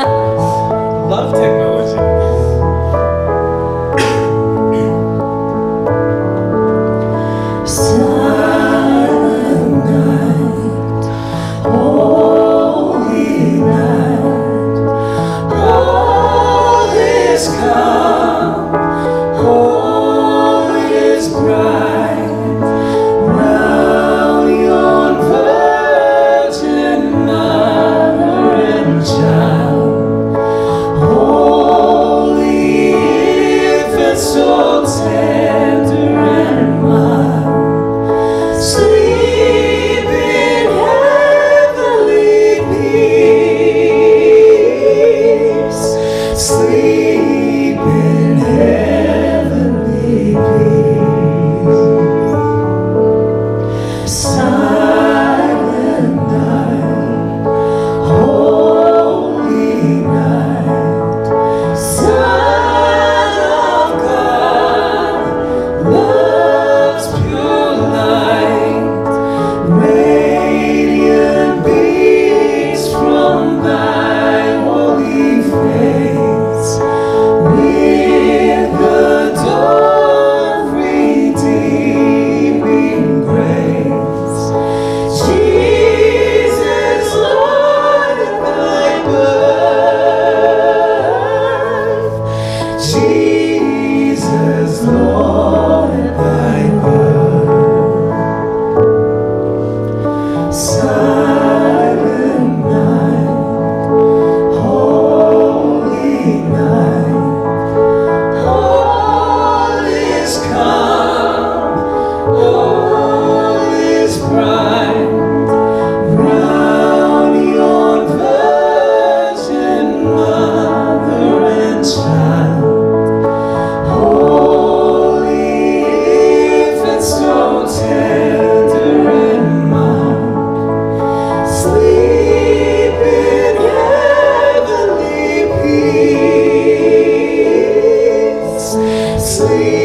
Ha ha ha! Sleep Jesus, sleep